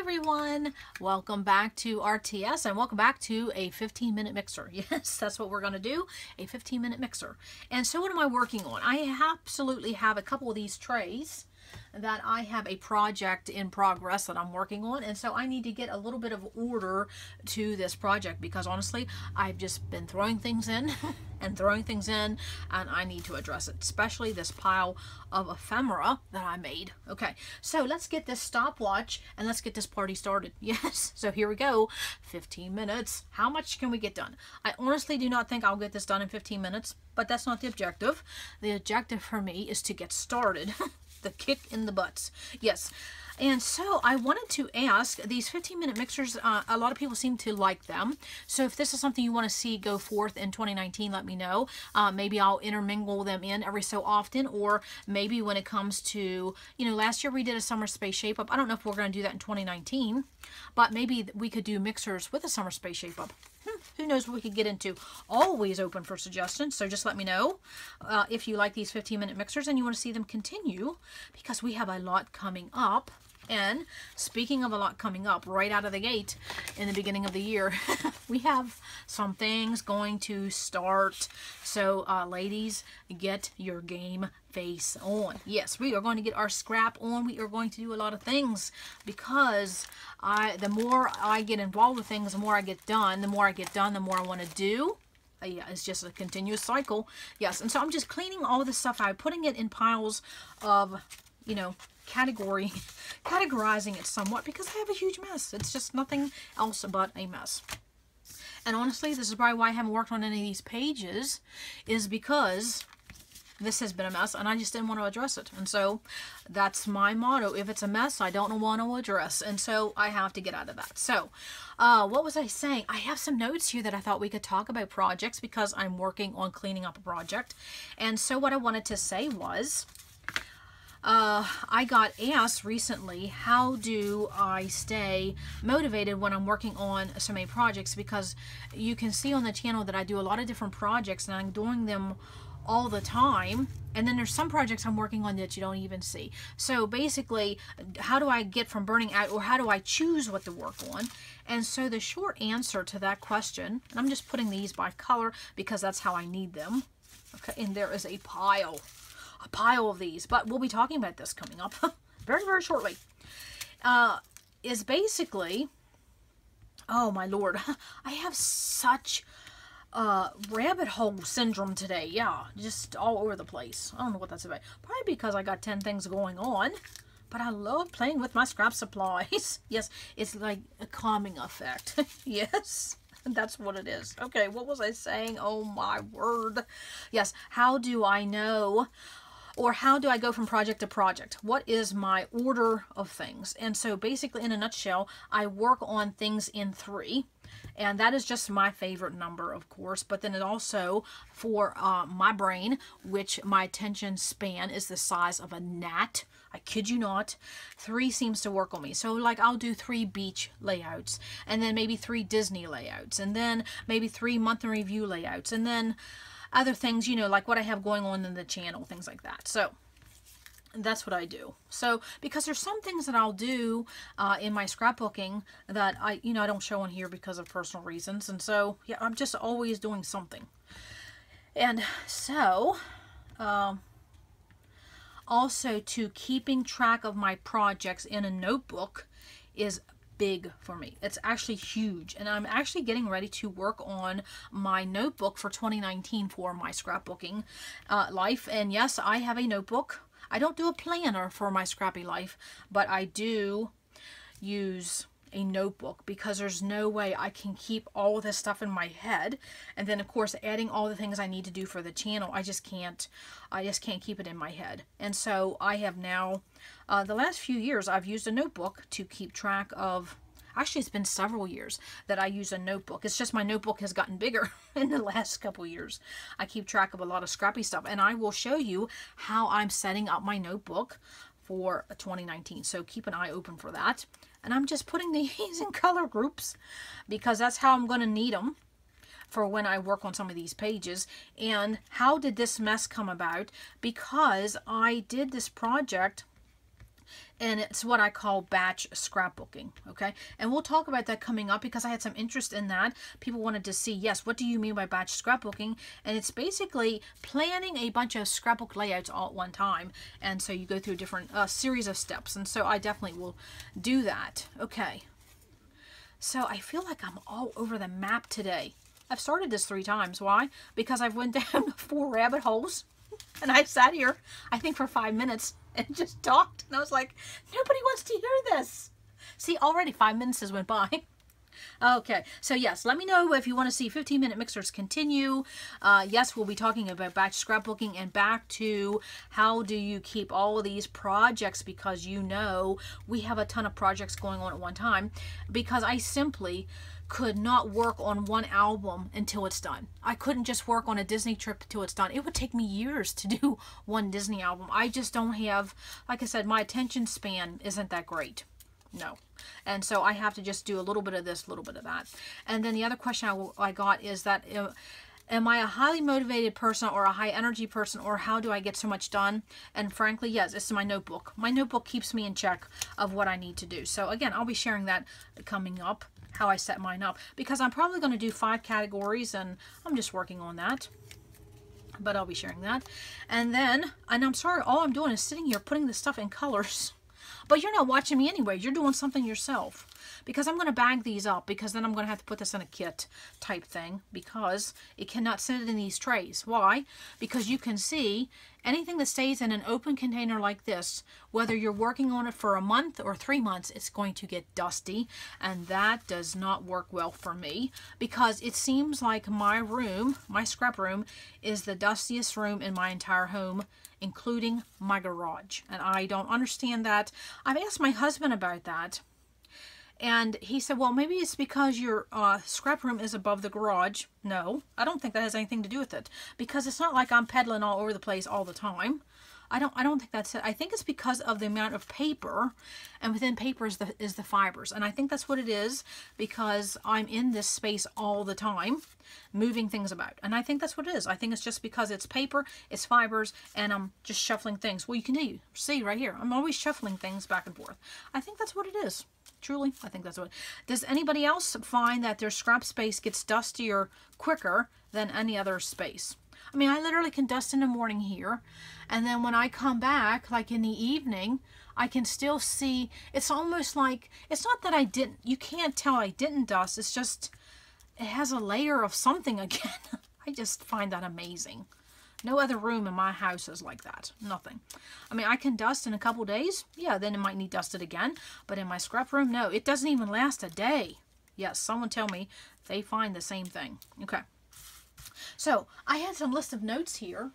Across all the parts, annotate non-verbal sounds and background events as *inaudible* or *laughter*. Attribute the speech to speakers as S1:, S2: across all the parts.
S1: everyone. Welcome back to RTS and welcome back to a 15 minute mixer. *laughs* Yes, that's what we're going to do, a 15 minute mixer. And so what am I working on? I absolutely have a couple of these trays that I have a project in progress that I'm working on and so I need to get a little bit of order to this project because honestly I've just been throwing things in *laughs* and throwing things in and I need to address it especially this pile of ephemera that I made. Okay so let's get this stopwatch and let's get this party started. *laughs* Yes so here we go. 15 minutes. How much can we get done? I honestly do not think I'll get this done in 15 minutes but that's not the objective. The objective for me is to get started *laughs* the kick in the butts. Yes. And so I wanted to ask, these 15-minute mixers, uh, a lot of people seem to like them. So if this is something you want to see go forth in 2019, let me know. Uh, maybe I'll intermingle them in every so often, or maybe when it comes to, you know, last year we did a summer space shape-up. I don't know if we're going to do that in 2019, but maybe we could do mixers with a summer space shape-up. Who knows what we could get into. Always open for suggestions, so just let me know uh, if you like these 15-minute mixers and you want to see them continue, because we have a lot coming up. And speaking of a lot coming up right out of the gate in the beginning of the year, *laughs* we have some things going to start. So uh, ladies, get your game face on. Yes, we are going to get our scrap on. We are going to do a lot of things because I, the more I get involved with things, the more I get done. The more I get done, the more I want to do. Uh, yeah, it's just a continuous cycle. Yes, and so I'm just cleaning all this stuff out, putting it in piles of, you know, category, *laughs* categorizing it somewhat because I have a huge mess. It's just nothing else but a mess. And honestly, this is probably why I haven't worked on any of these pages, is because this has been a mess and I just didn't want to address it. And so that's my motto. If it's a mess, I don't want to address. And so I have to get out of that. So uh, what was I saying? I have some notes here that I thought we could talk about projects because I'm working on cleaning up a project. And so what I wanted to say was uh, I got asked recently, how do I stay motivated when I'm working on so many projects? Because you can see on the channel that I do a lot of different projects and I'm doing them all the time and then there's some projects I'm working on that you don't even see. So basically, how do I get from burning out or how do I choose what to work on? And so the short answer to that question, and I'm just putting these by color because that's how I need them. Okay, and there is a pile a pile of these, but we'll be talking about this coming up *laughs* very, very shortly, uh, is basically, oh my lord, *laughs* I have such uh, rabbit hole syndrome today. Yeah, just all over the place. I don't know what that's about. Probably because I got 10 things going on. But I love playing with my scrap supplies. *laughs* yes, it's like a calming effect. *laughs* yes. *laughs* That's what it is. Okay, what was I saying? Oh my word. Yes, how do I know or how do I go from project to project? What is my order of things? And so basically in a nutshell, I work on things in three. And that is just my favorite number, of course. But then it also, for uh, my brain, which my attention span is the size of a gnat. I kid you not. Three seems to work on me. So like I'll do three beach layouts and then maybe three Disney layouts and then maybe three month in review layouts and then other things, you know, like what I have going on in the channel, things like that. So that's what I do. So because there's some things that I'll do uh, in my scrapbooking that I, you know, I don't show on here because of personal reasons. And so, yeah, I'm just always doing something. And so, um, also to keeping track of my projects in a notebook is big for me. It's actually huge. And I'm actually getting ready to work on my notebook for 2019 for my scrapbooking uh, life. And yes, I have a notebook. I don't do a planner for my scrappy life, but I do use a notebook because there's no way I can keep all this stuff in my head. And then of course adding all the things I need to do for the channel I just can't I just can't keep it in my head. And so I have now uh, the last few years I've used a notebook to keep track of actually it's been several years that I use a notebook it's just my notebook has gotten bigger *laughs* in the last couple years I keep track of a lot of scrappy stuff and I will show you how I'm setting up my notebook for 2019 so keep an eye open for that and I'm just putting *laughs* these in color groups because that's how I'm going to need them for when I work on some of these pages. And how did this mess come about? Because I did this project and it's what I call batch scrapbooking. Okay, and we'll talk about that coming up because I had some interest in that. People wanted to see, yes, what do you mean by batch scrapbooking? And it's basically planning a bunch of scrapbook layouts all at one time, and so you go through a different uh, series of steps. And so I definitely will do that. Okay, so I feel like I'm all over the map today. I've started this three times. Why? Because I've went *laughs* down four rabbit holes and I sat here, I think for five minutes and just talked. And I was like, nobody wants to hear this. See, already five minutes has went by. *laughs* Okay, so yes, let me know if you want to see 15 minute mixers continue. Uh, yes, we'll be talking about batch scrapbooking and back to how do you keep all of these projects because you know we have a ton of projects going on at one time because I simply could not work on one album until it's done. I couldn't just work on a Disney trip until it's done. It would take me years to *laughs* do one Disney album. I just don't have, like I said, my attention span isn't that great. No. And so I have to just do a little bit of this, a little bit of that. And then the other question I, I got is that... Uh, am I a highly motivated person or a high energy person or how do I get so much done? And frankly, yes, it's my notebook. My notebook keeps me in check of what I need to do. So again, I'll be sharing that coming up how I set mine up because I'm probably going to do five categories and I'm just working on that. But I'll be sharing that. And then and I'm sorry all I'm doing is sitting here putting the stuff in colors. *laughs* But you're not watching me anyway you're doing something yourself because I'm going to bag these up because then I'm going to have to put this in a kit type thing because it cannot sit in these trays. Why? Because you can see anything that stays in an open container like this, whether you're working on it for a month or three months, it's going to get dusty and that does not work well for me because it seems like my room, my scrap room, is the dustiest room in my entire home including my garage. And I don't understand that. I've asked my husband about that and he said, well, maybe it's because your uh, scrap room is above the garage. No, I don't think that has anything to do with it. Because it's not like I'm peddling all over the place all the time. I don't I don't think that's it. I think it's because of the amount of paper and within paper is the is the fibers. And I think that's what it is because I'm in this space all the time moving things about. And I think that's what it is. I think it's just because it's paper, it's fibers, and I'm just shuffling things. Well, you can see right here. I'm always shuffling things back and forth. I think that's what it is. Truly, I think that's what. Does anybody else find that their scrap space gets dustier quicker than any other space? I mean, I literally can dust in the morning here, and then when I come back, like in the evening, I can still see, it's almost like, it's not that I didn't, you can't tell I didn't dust, it's just, it has a layer of something *laughs* again. I just find that amazing. No other room in my house is like that. Nothing. I mean, I can dust in a couple days. Yeah, then it might need dusted again. But in my scrap room, no. It doesn't even last a day. Yes, someone tell me they find the same thing. Okay. So, I had some list of notes here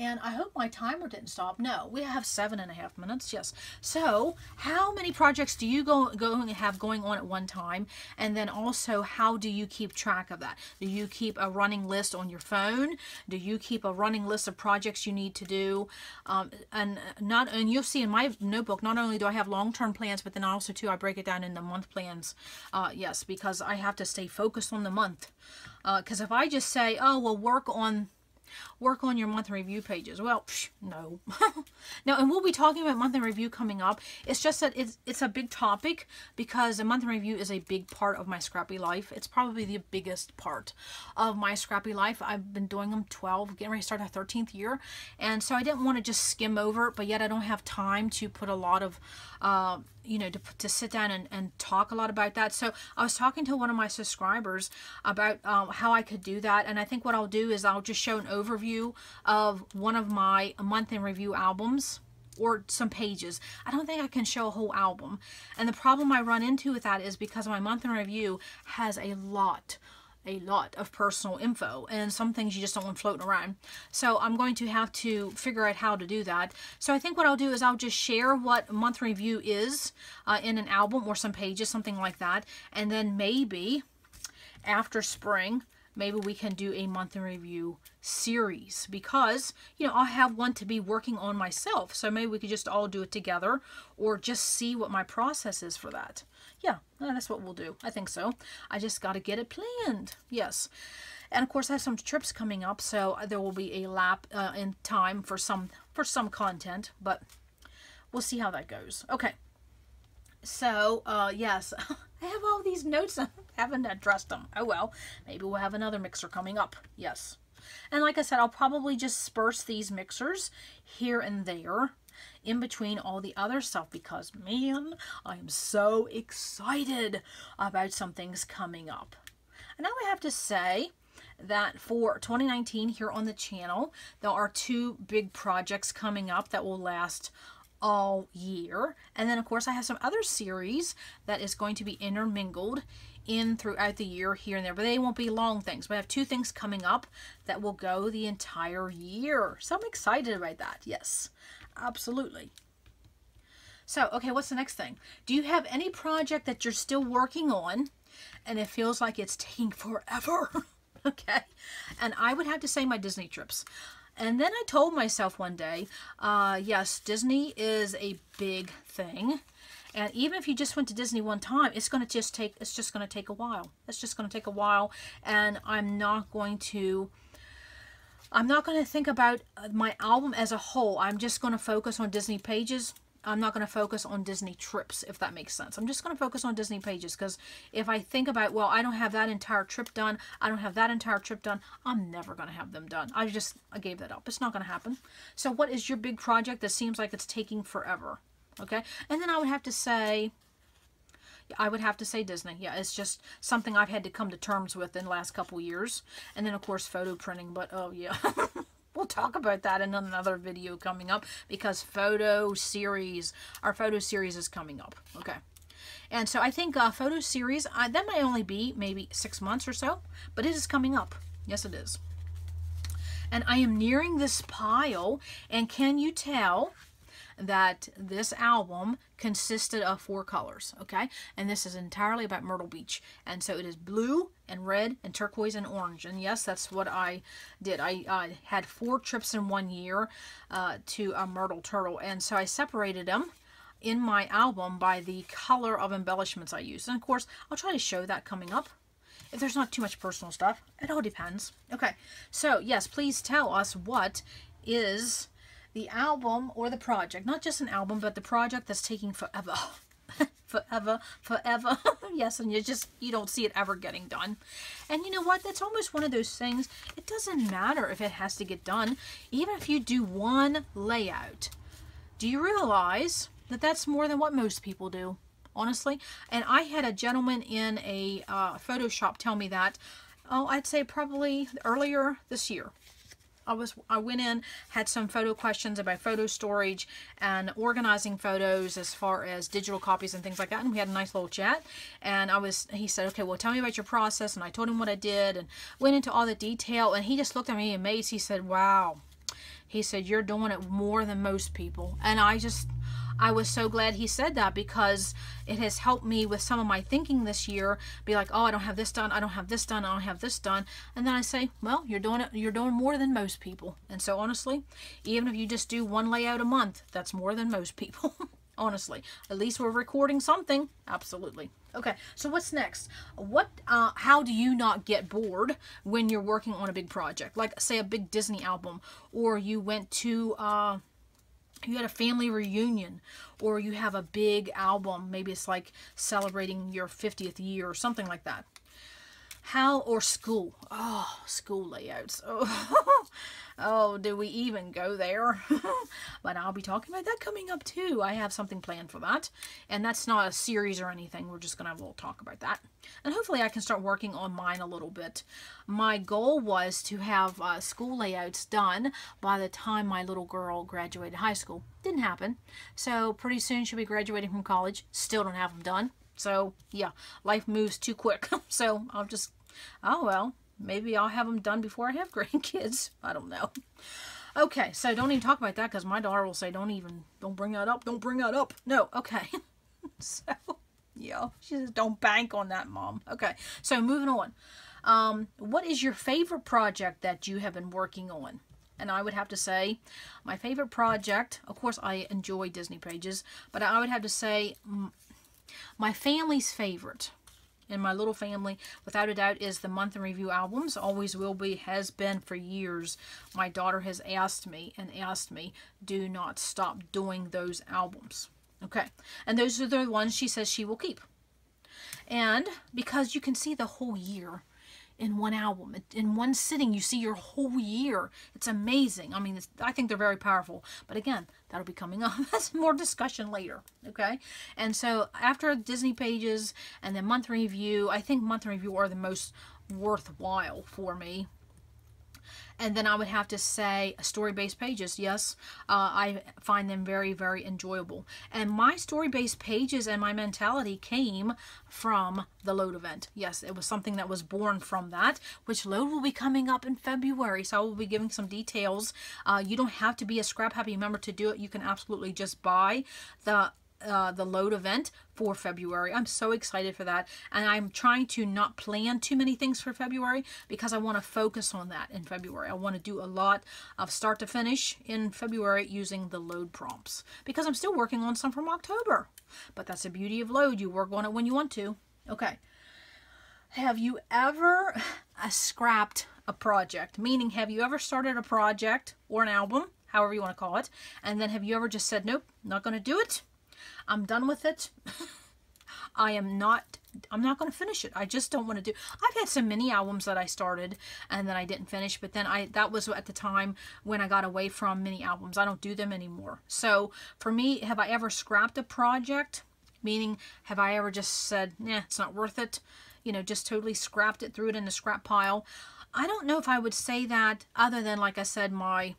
S1: and I hope my timer didn't stop. No, we have seven and a half minutes. Yes. So how many projects do you go, go have going on at one time? And then also, how do you keep track of that? Do you keep a running list on your phone? Do you keep a running list of projects you need to do? Um, and not and you'll see in my notebook, not only do I have long-term plans, but then also too, I break it down into month plans. Uh, yes, because I have to stay focused on the month. Because uh, if I just say, oh, well, work on work on your monthly review pages. Well, psh, no. *laughs* no, and we'll be talking about monthly review coming up. It's just that it's, it's a big topic because a monthly review is a big part of my scrappy life. It's probably the biggest part of my scrappy life. I've been doing them 12, getting ready to start a 13th year. And so I didn't want to just skim over it, but yet I don't have time to put a lot of, uh, you know, to, to sit down and, and talk a lot about that. So I was talking to one of my subscribers about um, how I could do that. And I think what I'll do is I'll just show an overview of one of my month in review albums or some pages. I don't think I can show a whole album. And the problem I run into with that is because my month in review has a lot a lot of personal info and some things you just don't want floating around. So I'm going to have to figure out how to do that. So I think what I'll do is I'll just share what month review is uh, in an album or some pages, something like that. And then maybe after spring, maybe we can do a month in review series because you know I'll have one to be working on myself so maybe we could just all do it together or just see what my process is for that yeah, that's what we'll do. I think so. I just got to get it planned. Yes. And of course, I have some trips coming up, so there will be a lap uh, in time for some for some content. But we'll see how that goes. Okay. So, uh, yes, *laughs* I have all these notes. *laughs* I haven't addressed them. Oh well, maybe we'll have another mixer coming up. Yes. And like I said, I'll probably just disperse these mixers here and there in between all the other stuff because, man, I am so excited about some things coming up. And I have to say that for 2019 here on the channel, there are two big projects coming up that will last all year. And then, of course, I have some other series that is going to be intermingled in throughout the year here and there, but they won't be long things. We have two things coming up that will go the entire year. So I'm excited about that. Yes, absolutely. So, okay, what's the next thing? Do you have any project that you're still working on and it feels like it's taking forever? *laughs* okay. And I would have to say my Disney trips. And then I told myself one day, uh, yes, Disney is a big thing. And even if you just went to Disney one time, it's going to just take, it's just going to take a while. It's just going to take a while. And I'm not going to, I'm not going to think about uh, my album as a whole. I'm just going to focus on Disney pages I'm not going to focus on Disney trips, if that makes sense. I'm just going to focus on Disney pages because if I think about, well, I don't have that entire trip done, I don't have that entire trip done, I'm never going to have them done. I just, I gave that up. It's not going to happen. So what is your big project that seems like it's taking forever? Okay. And then I would have to say, I would have to say Disney. Yeah, it's just something I've had to come to terms with in the last couple years. And then, of course, photo printing. But, oh, yeah. *laughs* We'll talk about that in another video coming up because photo series, our photo series is coming up. Okay. And so I think uh, photo series, uh, that might only be maybe six months or so, but it is coming up. Yes, it is. And I am nearing this pile, and can you tell that this album consisted of four colors, okay? And this is entirely about Myrtle Beach. And so it is blue and red and turquoise and orange. And yes, that's what I did. I uh, had four trips in one year uh, to a Myrtle Turtle. And so I separated them in my album by the color of embellishments I used. And of course, I'll try to show that coming up if there's not too much personal stuff. It all depends. Okay, so yes, please tell us what is the album or the project, not just an album, but the project that's taking forever. *laughs* forever, forever. *laughs* yes, and you just, you don't see it ever getting done. And you know what? That's almost one of those things. It doesn't matter if it has to get done. Even if you do one layout, do you realize that that's more than what most people do? Honestly. And I had a gentleman in a uh, Photoshop tell me that, oh, I'd say probably earlier this year. I was I went in, had some photo questions about photo storage and organizing photos as far as digital copies and things like that. And we had a nice little chat. And I was he said, okay, well tell me about your process. And I told him what I did and went into all the detail. And he just looked at me amazed. He said, wow. He said, you're doing it more than most people. And I just I was so glad he said that because it has helped me with some of my thinking this year. Be like, oh, I don't have this done, I don't have this done, I don't have this done, and then I say, well, you're doing it, you're doing more than most people. And so honestly, even if you just do one layout a month, that's more than most people. *laughs* honestly, at least we're recording something. Absolutely. Okay, so what's next? What, uh, how do you not get bored when you're working on a big project? Like, say, a big Disney album, or you went to, uh, you had a family reunion or you have a big album maybe it's like celebrating your 50th year or something like that. How or school. Oh school layouts. *laughs* Oh Oh, do we even go there? *laughs* but I'll be talking about that coming up too. I have something planned for that. And that's not a series or anything. We're just going to have a little talk about that. And hopefully I can start working on mine a little bit. My goal was to have uh, school layouts done by the time my little girl graduated high school. Didn't happen. So pretty soon she'll be graduating from college. Still don't have them done. So yeah, life moves too quick. *laughs* so I'll just, oh well, Maybe I'll have them done before I have *laughs* grandkids. I don't know. Okay, so don't even talk about that because my daughter will say, don't even, don't bring that up. Don't bring that up. No, okay. *laughs* so, yeah, she says, don't bank on that, Mom. Okay, so moving on. Um, what is your favorite project that you have been working on? And I would have to say, my favorite project, of course, I enjoy Disney pages, but I would have to say, my family's favorite in my little family, without a doubt, is the month in review albums. Always will be, has been for years. My daughter has asked me and asked me, do not stop doing those albums. Okay, and those are the ones she says she will keep. And because you can see the whole year in one album. In one sitting, you see your whole year. It's amazing. I mean, I think they're very powerful. But again, that'll be coming *laughs* up. That's more discussion later. Okay. And so after Disney pages and then month review, I think month review are the most worthwhile for me and then I would have to say story-based pages. Yes, uh, I find them very, very enjoyable. And my story-based pages and my mentality came from the load event. Yes, it was something that was born from that, which load will be coming up in February. So I will be giving some details. Uh, you don't have to be a ScrapHappy member to do it. You can absolutely just buy the uh, the load event for February. I'm so excited for that. And I'm trying to not plan too many things for February because I want to focus on that in February. I want to do a lot of start to finish in February using the load prompts because I'm still working on some from October. But that's the beauty of load. You work on it when you want to. Okay. Have you ever *sighs* uh, scrapped a project? Meaning, have you ever started a project or an album, however you want to call it, and then have you ever just said, nope, not going to do it? I'm done with it. *laughs* I am not I'm not going to finish it. I just don't want to do. I've had some mini albums that I started and then I didn't finish, but then I that was at the time when I got away from mini albums. I don't do them anymore. So for me, have I ever scrapped a project? Meaning, have I ever just said, "Nah, it's not worth it." You know, just totally scrapped it, threw it in the scrap pile. I don't know if I would say that other than like I said my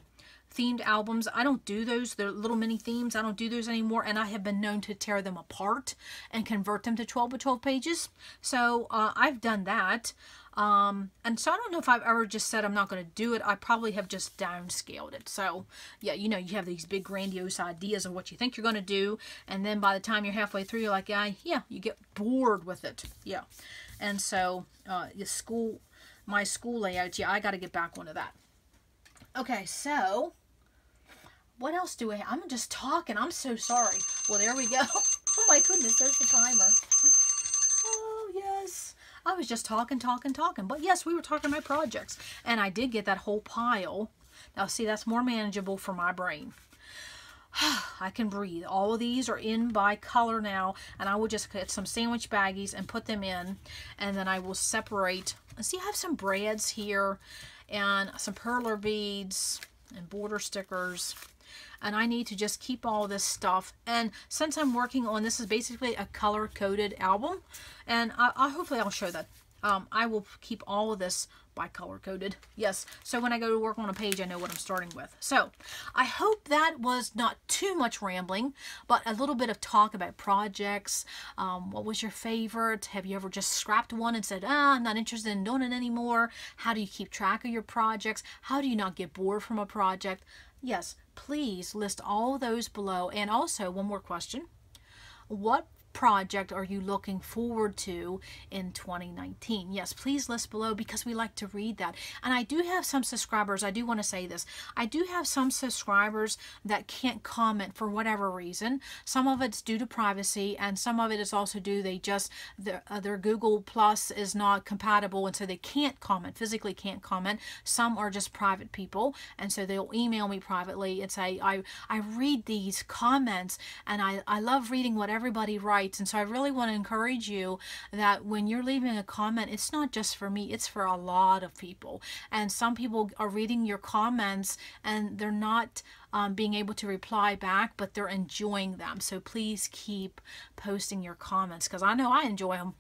S1: themed albums. I don't do those. They're little mini themes. I don't do those anymore. And I have been known to tear them apart and convert them to 12 by 12 pages. So uh, I've done that. Um, and so I don't know if I've ever just said I'm not going to do it. I probably have just downscaled it. So yeah, you know, you have these big grandiose ideas of what you think you're going to do. And then by the time you're halfway through, you're like, yeah, yeah, you get bored with it. Yeah. And so uh, the school, my school layout, yeah, I got to get back onto that. Okay, so what else do I I'm just talking. I'm so sorry. Well, there we go. *laughs* oh my goodness, there's the timer. Oh, yes. I was just talking, talking, talking. But yes, we were talking about projects. And I did get that whole pile. Now, see, that's more manageable for my brain. *sighs* I can breathe. All of these are in by color now. And I will just get some sandwich baggies and put them in. And then I will separate. See, I have some brads here and some perler beads and border stickers and I need to just keep all this stuff. And since I'm working on, this is basically a color-coded album, and I, I hopefully I'll show that. Um, I will keep all of this by color coded. Yes, so when I go to work on a page, I know what I'm starting with. So I hope that was not too much rambling, but a little bit of talk about projects. Um, what was your favorite? Have you ever just scrapped one and said, ah, I'm not interested in doing it anymore? How do you keep track of your projects? How do you not get bored from a project? Yes, please list all those below. And also, one more question. What project are you looking forward to in 2019? Yes, please list below because we like to read that. And I do have some subscribers, I do want to say this. I do have some subscribers that can't comment for whatever reason. Some of it's due to privacy and some of it is also due they just, their, uh, their Google Plus is not compatible and so they can't comment, physically can't comment. Some are just private people and so they'll email me privately and say, I, I read these comments and I, I love reading what everybody writes rights. And so I really want to encourage you that when you're leaving a comment, it's not just for me, it's for a lot of people. And some people are reading your comments and they're not um, being able to reply back, but they're enjoying them. So please keep posting your comments because I know I enjoy them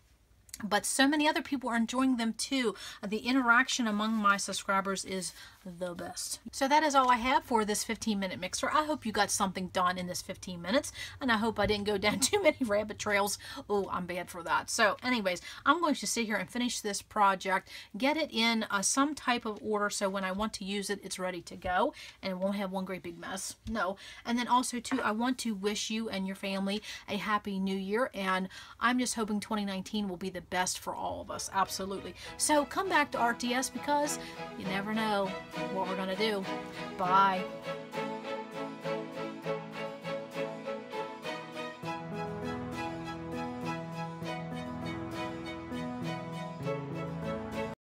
S1: but so many other people are enjoying them too. The interaction among my subscribers is the best. So that is all I have for this 15 minute mixer. I hope you got something done in this 15 minutes and I hope I didn't go down *laughs* too many rabbit trails. Oh, I'm bad for that. So anyways, I'm going to sit here and finish this project, get it in uh, some type of order so when I want to use it, it's ready to go and it won't have one great big mess. No. And then also too, I want to wish you and your family a happy new year and I'm just hoping 2019 will be the best for all of us. Absolutely. So come back to RTS because you never know what we're gonna do. Bye.